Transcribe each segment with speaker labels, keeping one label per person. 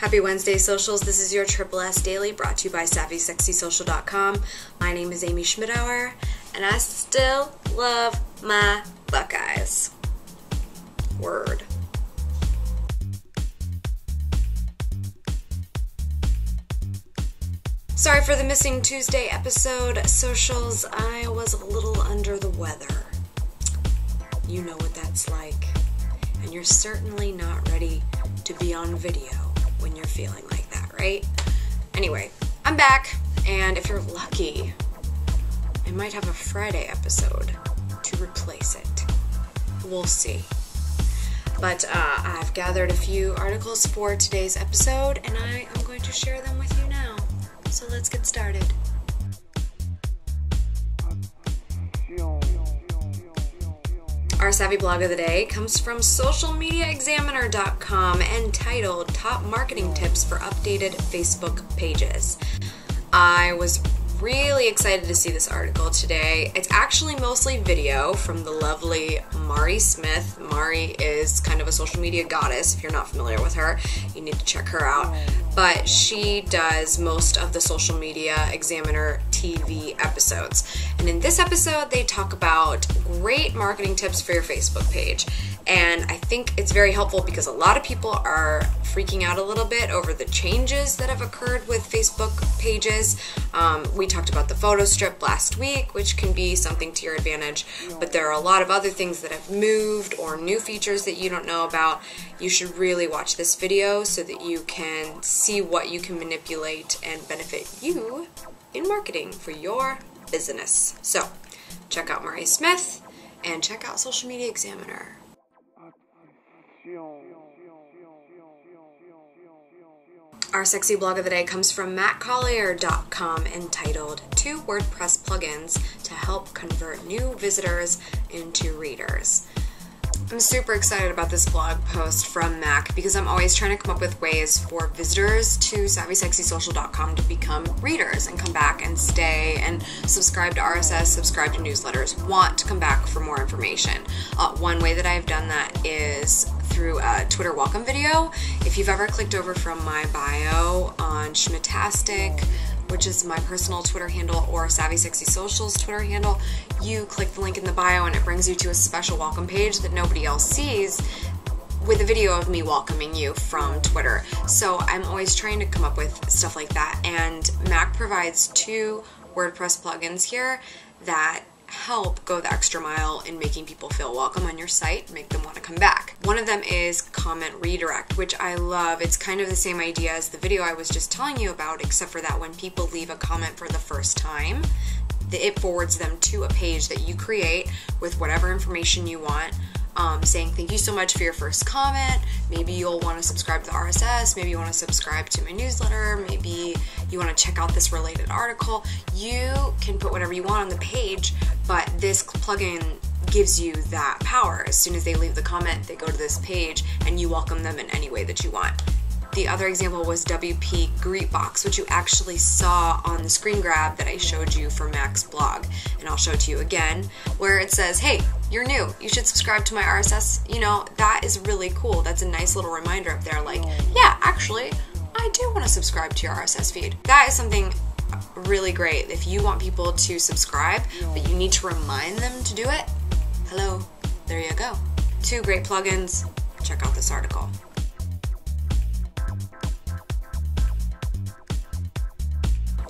Speaker 1: Happy Wednesday, socials. This is your Triple S Daily brought to you by SavvySexySocial.com. My name is Amy Schmittauer, and I still love my Buckeyes. Word. Sorry for the missing Tuesday episode, socials. I was a little under the weather. You know what that's like. And you're certainly not ready to be on video when you're feeling like that, right? Anyway, I'm back, and if you're lucky, I might have a Friday episode to replace it. We'll see. But uh, I've gathered a few articles for today's episode, and I am going to share them with you now. So let's get started. Our savvy blog of the day comes from socialmediaexaminer.com titled Top Marketing Tips for Updated Facebook Pages. I was really excited to see this article today. It's actually mostly video from the lovely Mari Smith. Mari is kind of a social media goddess. If you're not familiar with her, you need to check her out. But she does most of the Social Media Examiner TV episodes. And in this episode, they talk about great marketing tips for your Facebook page. And I think it's very helpful because a lot of people are freaking out a little bit over the changes that have occurred with Facebook pages. Um, we talked about the photo strip last week, which can be something to your advantage, but there are a lot of other things that have moved or new features that you don't know about. You should really watch this video so that you can see what you can manipulate and benefit you in marketing for your business. So, check out Mari Smith and check out Social Media Examiner. Our sexy blog of the day comes from mackcollier.com entitled Two WordPress Plugins to Help Convert New Visitors into Readers. I'm super excited about this blog post from Mack because I'm always trying to come up with ways for visitors to SavvySexySocial.com to become readers and come back and stay and subscribe to RSS, subscribe to newsletters, want to come back for more information. Uh, one way that I've done that is through a Twitter welcome video. If you've ever clicked over from my bio on Schmittastic, which is my personal Twitter handle, or Savvy Sexy Socials Twitter handle, you click the link in the bio and it brings you to a special welcome page that nobody else sees with a video of me welcoming you from Twitter. So I'm always trying to come up with stuff like that. And Mack provides two WordPress plugins here that help go the extra mile in making people feel welcome on your site, make them want to come back. One of them is comment redirect, which I love. It's kind of the same idea as the video I was just telling you about, except for that when people leave a comment for the first time, it forwards them to a page that you create with whatever information you want um, saying thank you so much for your first comment. Maybe you'll want to subscribe to the RSS. Maybe you want to subscribe to my newsletter. Maybe you want to check out this related article. You can put whatever you want on the page, but this plugin gives you that power. As soon as they leave the comment, they go to this page and you welcome them in any way that you want. The other example was WP Greetbox, which you actually saw on the screen grab that I showed you for Mack's blog. And I'll show it to you again, where it says, hey, you're new. You should subscribe to my RSS. You know, that is really cool. That's a nice little reminder up there, like, yeah, actually, I do want to subscribe to your RSS feed. That is something really great. If you want people to subscribe, but you need to remind them to do it, hello, there you go. Two great plugins. Check out this article.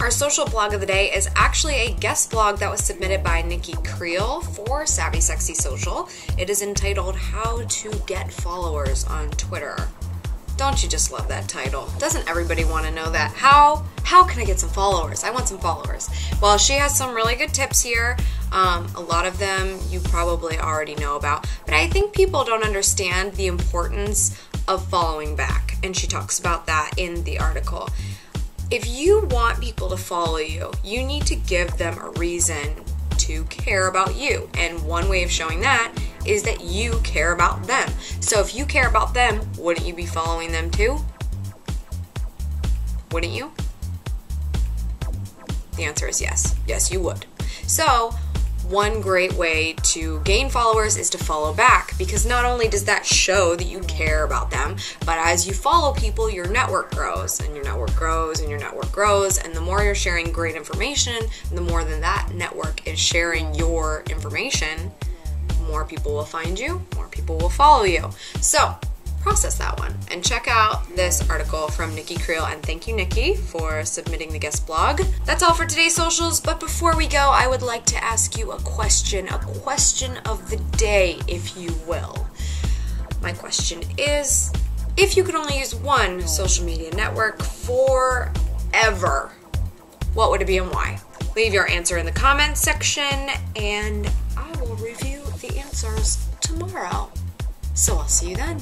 Speaker 1: Our social blog of the day is actually a guest blog that was submitted by Nicky Kriel for Savvy Sexy Social. It is entitled How to Get Followers on Twitter. Don't you just love that title? Doesn't everybody want to know that? How how can I get some followers? I want some followers. Well, she has some really good tips here. Um, a lot of them you probably already know about, but I think people don't understand the importance of following back, and she talks about that in the article if you want people to follow you, you need to give them a reason to care about you. And one way of showing that is that you care about them. So if you care about them, wouldn't you be following them too? Wouldn't you? The answer is yes. Yes, you would. So, one great way to gain followers is to follow back because not only does that show that you care about them, but as you follow people, your network grows and your network grows and your network grows. And the more you're sharing great information, the more than that network is sharing your information, more people will find you, more people will follow you. So, process that one and check out this article from Nicky Kriel and thank you Nicky for submitting the guest blog. That's all for today's socials, but before we go, I would like to ask you a question, a question of the day if you will. My question is if you could only use one social media network forever, what would it be and why? Leave your answer in the comments section and answers tomorrow. So I'll see you then.